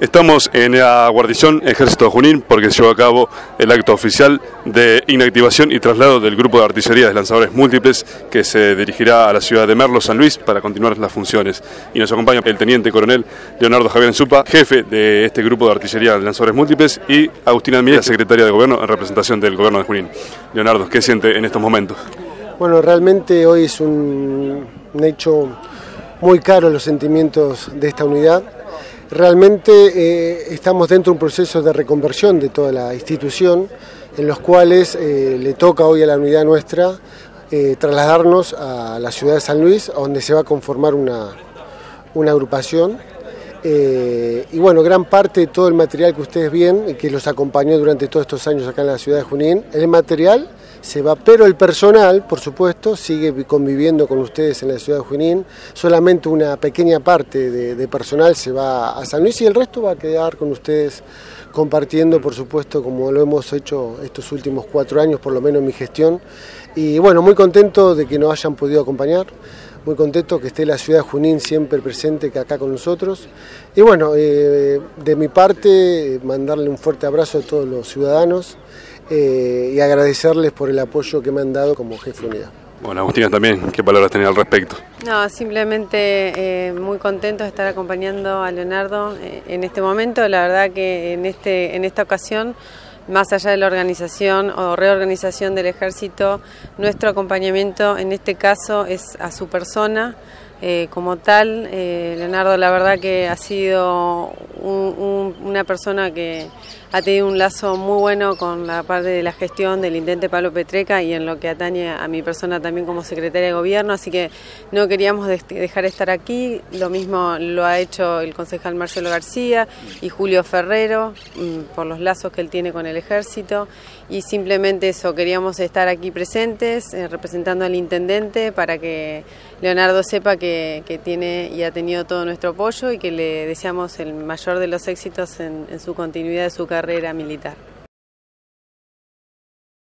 Estamos en la guarnición Ejército Junín porque se llevó a cabo el acto oficial de inactivación y traslado del grupo de artillería de lanzadores múltiples que se dirigirá a la ciudad de Merlo, San Luis, para continuar las funciones. Y nos acompaña el teniente coronel Leonardo Javier Enzupa, jefe de este grupo de artillería de lanzadores múltiples, y Agustina Mía, secretaria de Gobierno en representación del Gobierno de Junín. Leonardo, ¿qué siente en estos momentos? Bueno, realmente hoy es un, un hecho muy caro los sentimientos de esta unidad Realmente eh, estamos dentro de un proceso de reconversión de toda la institución, en los cuales eh, le toca hoy a la unidad nuestra eh, trasladarnos a la ciudad de San Luis, donde se va a conformar una, una agrupación. Y bueno, gran parte de todo el material que ustedes ven y que los acompañó durante todos estos años acá en la ciudad de Junín, el material se va, pero el personal, por supuesto, sigue conviviendo con ustedes en la ciudad de Junín. Solamente una pequeña parte de, personal se va a San Luis y el resto va a quedar con ustedes compartiendo, por supuesto, como lo hemos hecho estos últimos cuatro años, por lo menos en mi gestión. Y bueno, muy contento de que nos hayan podido acompañar muy contento que esté la ciudad de Junín siempre presente que acá con nosotros. Y bueno, eh, de mi parte, mandarle un fuerte abrazo a todos los ciudadanos eh, y agradecerles por el apoyo que me han dado como jefe de unidad. Bueno, Agustina también, ¿qué palabras tenía al respecto? No, simplemente eh, muy contento de estar acompañando a Leonardo eh, en este momento. La verdad que en, este, en esta ocasión, más allá de la organización o reorganización del ejército, nuestro acompañamiento en este caso es a su persona. como tal, Leonardo la verdad que ha sido una persona que ha tenido un lazo muy bueno con la parte de la gestión del intendente Pablo Petreca y en lo que atañe a mi persona también como secretaria de gobierno, así que no queríamos dejar de estar aquí, lo mismo lo ha hecho el concejal Marcelo García y Julio Ferrero mm, por los lazos que él tiene con el ejército. Y simplemente eso, queríamos estar aquí presentes eh, representando al intendente para que Leonardo sepa que, tiene y ha tenido todo nuestro apoyo y que le deseamos el mayor de los éxitos en, en su continuidad de su carrera militar.